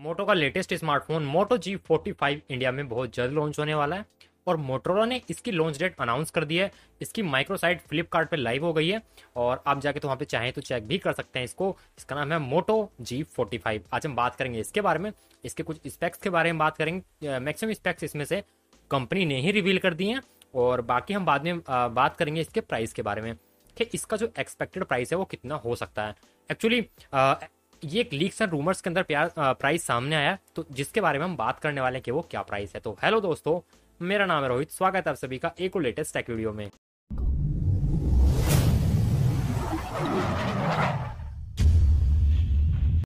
मोटो का latest smartphone Moto G forty five India में बहुत जल्द लॉन्च होने वाला है और मोटोरोला ने इसकी लॉन्च डेट अनाउंस कर दी है। इसकी माइक्रोसाइट फ्लिपकार्ट पे लाइव हो गई है और आप जाके तो वहाँ पे चाहें तो चेक भी कर सकते हैं इसको। इसका नाम है मोटो जी फोर्टी फाइव आज हम बात करेंगे इसके बारे में। इसके कुछ स्पेक्स के बारे में बात करेंगे। मैक्सिमम स्पेक्स इसमें से कंपनी ने ही रिवील कर दी हैं और बाकी हम बाद में बात करेंगे इसके प्राइस के बारे में कि इसका जो एक्सपेक्टेड प्राइस है वो कितना हो सकता है। एक्चुअली ये एक लीक्स एंड रूमर्स के अंदर प्राइस सामने आया। तो जिसके बारे में हम बात करने वाले हैं कि वो क्या प्राइस है। तो हेलो दोस्तों, मेरा नाम है रोहित। स्वागत है आप सभी का एक और लेटेस्ट टेक वीडियो में।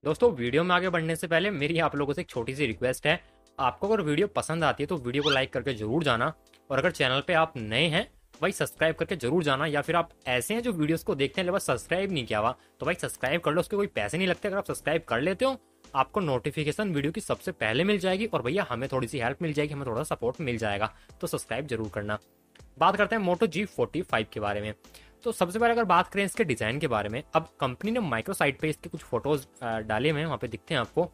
दोस्तों वीडियो में आगे बढ़ने से पहले मेरी आप लोगों से एक छोटी सी रिक्वेस्ट है। आपको अगर वीडियो पसंद आती है तो वीडियो को लाइक करके ज़रूर जाना। और अगर चैनल पे आप नए हैं भाई सब्सक्राइब करके ज़रूर जाना, या फिर आप ऐसे हैं जो वीडियोस को देखते हैं बस सब्सक्राइब नहीं किया हुआ तो भाई सब्सक्राइब कर लो, उसके कोई पैसे नहीं लगते, अगर आप सब्सक्राइब कर लेते हो, आपको नोटिफिकेशन वीडियो की सबसे पहले मिल जाएगी, और भैया हमें थोड़ी सी हेल्प मिल जाएगी, हमें थोड़ा सपोर्ट मिल जाएगा तो सब्सक्राइब ज़रूर करना। बात करते हैं मोटो जी फोर्टी फाइव के बारे में। तो सबसे पहले अगर बात करें इसके डिज़ाइन के बारे में, अब कंपनी ने माइक्रो साइट पे इसके कुछ फ़ोटोज़ डाले हुए हैं, वहाँ पे दिखते हैं आपको।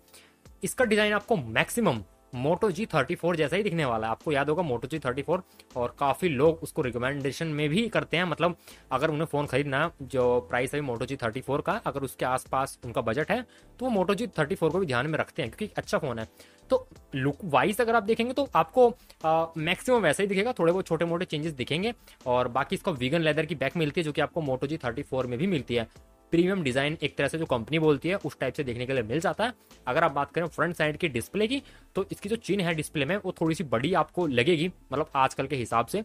इसका डिज़ाइन आपको maximum Moto G thirty four जैसा ही दिखने वाला है। आपको याद होगा मोटो जी थर्टी फोर और काफ़ी लोग उसको रिकमेंडेशन में भी करते हैं। मतलब अगर उन्हें फ़ोन खरीदना जो प्राइस है मोटो जी थर्टी फोर का, अगर उसके आसपास उनका बजट है तो वो मोटो जी थर्टी फोर को भी ध्यान में रखते हैं, क्योंकि अच्छा फ़ोन है। तो लुक वाइज अगर आप देखेंगे तो आपको मैक्सिमम वैसा ही दिखेगा, थोड़े बहुत छोटे मोटे चेंजेस दिखेंगे और बाकी इसको वीगन लेदर की बैक मिलती है, जो कि आपको मोटो जी थर्टी फोर में भी मिलती है। प्रीमियम डिज़ाइन एक तरह से जो कंपनी बोलती है, उस टाइप से देखने के लिए मिल जाता है। अगर आप बात करें फ्रंट साइड की डिस्प्ले की तो इसकी जो चिन्ह है डिस्प्ले में, वो थोड़ी सी बड़ी आपको लगेगी मतलब आजकल के हिसाब से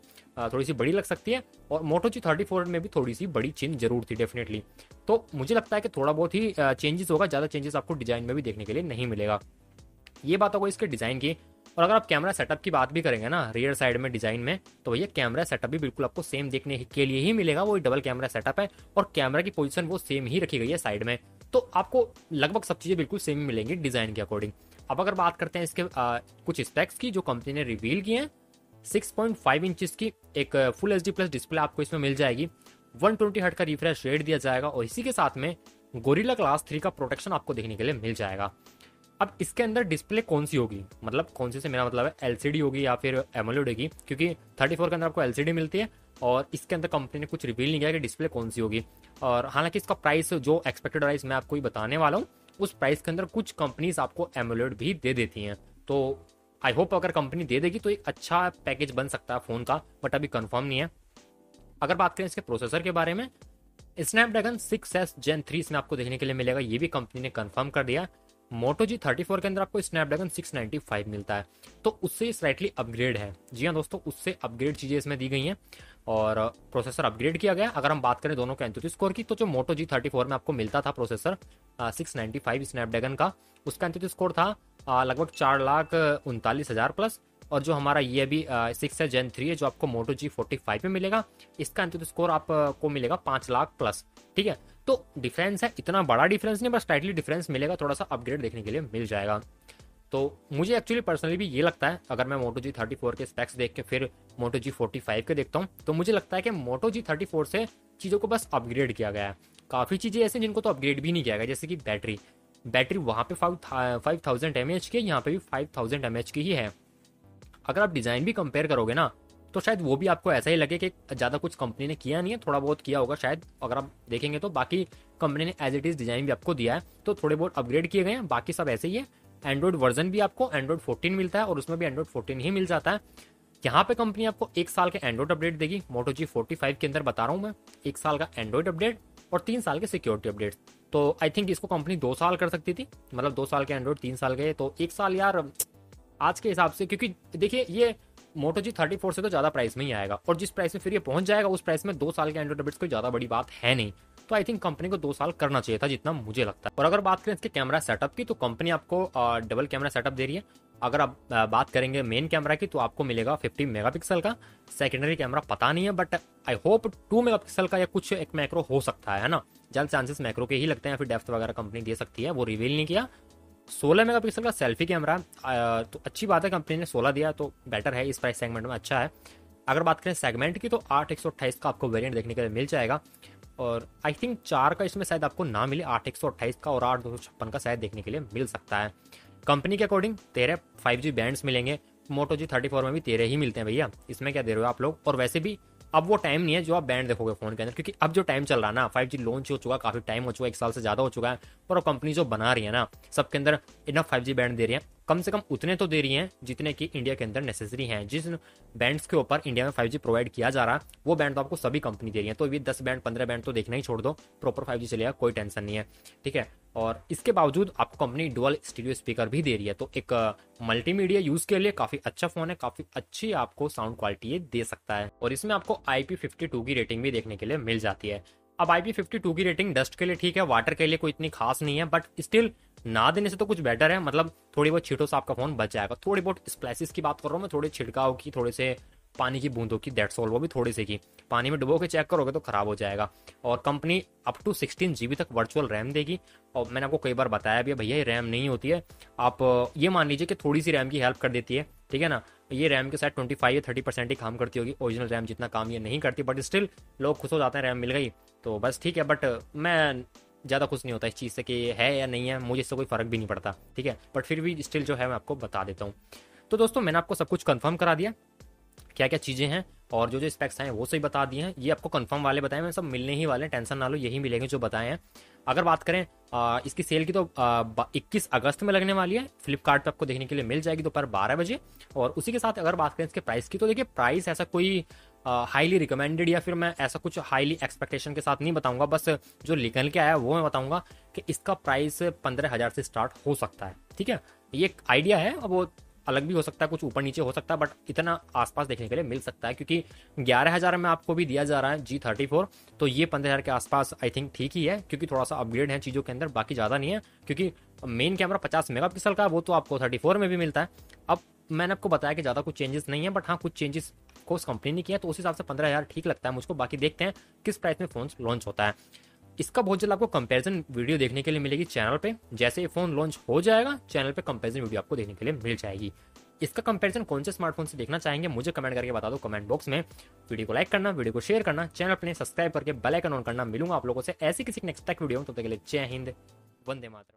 थोड़ी सी बड़ी लग सकती है। और मोटो जी थर्टी फोर में भी थोड़ी सी बड़ी चिन्ह ज़रूर थी डेफिनेटली तो मुझे लगता है कि थोड़ा बहुत ही चेंजेस होगा, ज़्यादा चेंजेस आपको डिज़ाइन में भी देखने के लिए नहीं मिलेगा। ये बात होगा इसके डिज़ाइन की। और अगर आप कैमरा सेटअप की बात भी करेंगे ना रियर साइड में डिज़ाइन में तो भैया कैमरा सेटअप भी बिल्कुल आपको सेम देखने के लिए ही मिलेगा। वो डबल कैमरा सेटअप है और कैमरा की पोजिशन वो सेम ही रखी गई है साइड में। तो आपको लगभग सब चीज़ें बिल्कुल सेम मिलेंगी डिज़ाइन के अकॉर्डिंग अब अगर बात करते हैं इसके आ, कुछ स्पेक्स की जो कंपनी ने रिवील किए हैं 6.5 इंचेस की एक फुल एचडी प्लस डिस्प्ले आपको इसमें मिल जाएगी। 120 ट्वेंटी का रिफ्रेश रेट दिया जाएगा और इसी के साथ में गोरिल्ला क्लास थ्री का प्रोटेक्शन आपको देखने के लिए मिल जाएगा। अब इसके अंदर डिस्प्ले कौन सी होगी? मतलब कौन सी से मेरा मतलब है एलसीडी होगी या फिर एमोलेड होगी? क्योंकि 34 के अंदर आपको एलसीडी मिलती है और इसके अंदर कंपनी ने कुछ रिवील नहीं किया कि डिस्प्ले कौन सी होगी। और हालाँकि इसका प्राइस जो एक्सपेक्टेड प्राइस मैं आपको ही बताने वाला हूँ, उस प्राइस के अंदर कुछ कंपनीज़ आपको एमोलेड भी दे देती हैं। तो आई होप अगर कंपनी दे देगी तो एक अच्छा पैकेज बन सकता है फ़ोन का बट अभी कन्फर्म नहीं है। अगर बात करें इसके प्रोसेसर के बारे में Snapdragon six S gen three इसमें आपको देखने के लिए मिलेगा, ये भी कंपनी ने कंफर्म कर दिया। मोटो जी थर्टी फोर के अंदर आपको स्नैपड्रैगन सिक्स नाइनटी फाइव मिलता है। तो उससे स्लाइटली अपग्रेड है। जी हाँ दोस्तों, उससे अपग्रेड चीज़ें इसमें दी गई हैं और प्रोसेसर अपग्रेड किया गया। अगर हम बात करें दोनों के एंथोटी स्कोर की तो जो मोटो जी थर्टी फोर में आपको मिलता था processor six ninety five Snapdragon का, उसका एंथोटी स्कोर था लगभग चार लाख उनतालीस हज़ार प्लस और जो हमारा ये भी सिक्स है जेन थ्री है, जो आपको मोटो जी फोर्टी फाइव में मिलेगा, इसका एंथोटी स्कोर आपको मिलेगा पाँच लाख प्लस ठीक है? तो डिफरेंस है, इतना बड़ा डिफरेंस नहीं, बस स्लाइटली डिफरेंस मिलेगा, थोड़ा सा अपग्रेड देखने के लिए मिल जाएगा। तो मुझे एक्चुअली पर्सनली भी ये लगता है, अगर मैं मोटो जी थर्टी फोर के स्पेक्स देख के फिर मोटो जी फोर्टी फाइव के देखता हूँ तो मुझे लगता है कि मोटो जी थर्टी फोर से चीज़ों को बस अपग्रेड किया गया है। काफ़ी चीज़ें ऐसी जिनको तो अपग्रेड भी नहीं किया गया, जैसे कि बैटरी बैटरी वहाँ पे five five thousand M H की यहाँ पे भी फाइव थाउज़ेंड एम एच की ही है। अगर आप डिज़ाइन भी कंपेयर करोगे ना तो शायद वो भी आपको ऐसा ही लगे कि ज़्यादा कुछ कंपनी ने किया नहीं है, थोड़ा बहुत किया होगा शायद, अगर आप देखेंगे तो। बाकी कंपनी ने एज इट इज़ डिज़ाइन भी आपको दिया है तो थोड़े बहुत अपग्रेड किए गए हैं, बाकी सब ऐसे ही है। एंड्रॉइड वर्जन भी आपको एंड्रॉइड फोर्टीन मिलता है और उसमें भी एंड्रॉइड फोर्टीन ही मिल जाता है। यहाँ पे कंपनी आपको एक साल के एंड्रॉइड अपडेट देगी मोटो जी फोर्टी फाइव के अंदर बता रहा हूँ मैं। एक साल का एंड्रॉइड अपडेट और तीन साल के सिक्योरिटी अपडेट तो आई थिंक इसको कंपनी दो साल कर सकती थी मतलब दो साल के एंड्रॉइड तीन साल के तो एक साल यार आज के हिसाब से, क्योंकि देखिए, ये मोटो जी थर्टी फोर से तो ज़्यादा प्राइस में ही आएगा। और जिस प्राइस में फिर ये पहुँच जाएगा, उस प्राइस में दो साल के एंड्रॉइड कोई ज़्यादा बड़ी बात है नहीं। तो आई थिंक कंपनी को दो साल करना चाहिए था, जितना मुझे लगता है। और अगर बात करें इसके कैमरा सेटअप की तो कंपनी आपको डबल कैमरा सेटअप दे रही है। अगर आप बात करेंगे मेन कैमरा की तो आपको मिलेगा 50 मेगापिक्सल का। सेकेंडरी कैमरा पता नहीं है बट आई होप 2 मेगापिक्सल का या कुछ एक मैक्रो हो सकता है ना? जल्द चांसेस मैक्रो के ही लगते हैं फिर डेफ्थ वगैरह कंपनी दे सकती है, वो रिवील नहीं किया। सोलह मेगापिक्सल का सेल्फी कैमरा तो अच्छी बात है, कंपनी ने सोलह दिया तो बेटर है इस प्राइस सेगमेंट में अच्छा है। अगर बात करें सेगमेंट की तो आठ एक सौ अट्ठाईस का आपको वेरिएंट देखने के लिए मिल जाएगा, और आई थिंक चार का इसमें शायद आपको ना मिले, आठ एक सौ अट्ठाईस का और आठ दो सौ छप्पन का शायद देखने के लिए मिल सकता है। कंपनी के अकॉर्डिंग तेरह फाइव जी बैंड्स मिलेंगे मोटो जी थर्टी फोर में भी तेरह ही मिलते हैं भैया, इसमें क्या दे रहे हो आप लोग? और वैसे भी अब वो टाइम नहीं है जो आप बैंड देखोगे फ़ोन के अंदर, क्योंकि अब जो टाइम चल रहा है ना फाइव जी लॉन्च हो चुका, काफ़ी टाइम हो चुका है एक साल से ज़्यादा हो चुका है और कंपनी जो बना रही है ना, सबके अंदर इनफ फाइव जी बैंड दे रही है। कम से कम उतने तो दे रही हैं जितने की इंडिया के अंदर नेसेसरी हैं। जिस बैंड्स के ऊपर इंडिया में फाइव प्रोवाइड किया जा रहा, वो बैंड तो आपको सभी कंपनी दे रही है। तो ये दस बैंड पंद्रह बैंड तो देखना ही छोड़ दो प्रॉपर फाइव चलेगा, कोई टेंशन नहीं है, ठीक है? और इसके बावजूद आपको कंपनी डुअल स्टूडियो स्पीकर भी दे रही है। तो एक मल्टीमीडिया यूज़ के लिए काफ़ी अच्छा फ़ोन है, काफ़ी अच्छी आपको साउंड क्वालिटी दे सकता है। और इसमें आपको आईपी फिफ्टी की रेटिंग भी देखने के लिए मिल जाती है। अब आईपी फिफ्टी टू की रेटिंग डस्ट के लिए ठीक है वाटर के लिए कोई इतनी खास नहीं है बट स्टिल ना देने से तो कुछ बेटर है। मतलब थोड़ी बहुत छीटों से आपका फ़ोन बच जाएगा। थोड़ी बहुत स्प्लाइसिस की बात कर रहा हूँ मैं, थोड़े छिड़काव की, थोड़े से पानी की बूंदों की डेट सोल वो भी थोड़ी सी की। पानी में डुबो के चेक करोगे तो खराब हो जाएगा। और company up to sixteen GB तक वर्चुअल रैम देगी। और मैंने आपको कई बार बताया भी भैया, ये रैम नहीं होती है। आप, ये मान लीजिए कि थोड़ी सी रैम की हेल्प कर देती है, ठीक है ना? ये रैम के साथ ट्वेंटी फाइव या थर्टी परसेंट ही काम करती होगी। ओरिजिनल रैम जितना काम ये नहीं करती बट स्टिल लोग खुश हो जाते हैं रैम मिल गई। तो बस ठीक है बट मैं ज़्यादा खुश नहीं होता इस चीज़ से कि है या नहीं है मुझे इससे कोई फ़र्क भी नहीं पड़ता ठीक है? बट फिर भी स्टिल जो है मैं आपको बता देता हूँ। तो दोस्तों मैंने आपको सब कुछ कन्फर्म करा दिया क्या क्या चीज़ें हैं और जो जो स्पेक्स हैं वो सही बता दिए हैं। ये आपको कंफर्म वाले बताए हैं सब मिलने ही वाले हैं टेंशन ना लो यही मिलेंगे जो बताए हैं। अगर बात करें आ, इसकी सेल की तो इक्कीस अगस्त में लगने वाली है फ्लिपकार्ट आपको देखने के लिए मिल जाएगी दोपहर बारह बजे। और उसी के साथ अगर बात करें इसके प्राइस की तो देखिए प्राइस ऐसा कोई हाईली रिकमेंडेड या फिर मैं ऐसा कुछ हाईली एक्सपेक्टेशन के साथ नहीं बताऊँगा, बस जो निकल के आया वो मैं बताऊँगा कि इसका प्राइस पंद्रह हज़ार से स्टार्ट हो सकता है, ठीक है? ये एक आइडिया है, अब वो अलग भी हो सकता है, कुछ ऊपर नीचे हो सकता है बट इतना आसपास देखने के लिए मिल सकता है, क्योंकि ग्यारह हज़ार में आपको भी दिया जा रहा है जी थर्टी फोर तो ये पंद्रह हज़ार के आसपास आई थिंक ठीक ही है, क्योंकि थोड़ा सा अपग्रेड है चीज़ों के अंदर, बाकी ज़्यादा नहीं है, क्योंकि मेन कैमरा पचास मेगा का वो तो आपको थर्टी फोर में भी मिलता है। अब मैंने आपको बताया कि ज़्यादा कुछ चेंजेस नहीं है बट हाँ कुछ चेंजेस को उस कंपनी ने किया तो उस हिसाब से पंद्रह हज़ार ठीक लगता है मुझको। बाकी देखते हैं किस प्राइस में फ़ोन लॉन्च होता है। इसका बहुत जल्द आपको कंपैरिजन वीडियो देखने के लिए मिलेगी चैनल पे। जैसे ये फ़ोन लॉन्च हो जाएगा चैनल पे कंपैरिजन वीडियो आपको देखने के लिए मिल जाएगी। इसका कंपैरिजन कौन से स्मार्टफ़ोन से देखना चाहेंगे, मुझे कमेंट करके बता दो कमेंट बॉक्स में। वीडियो को लाइक करना वीडियो को शेयर करना चैनल अपने सब्सक्राइब करके बेल आइकन ऑन करना। मिलूँगा आप लोगों से ऐसी किसी नेक्स्ट तक वीडियो तो तक के लिए जय हिंद, वंदे मातरम।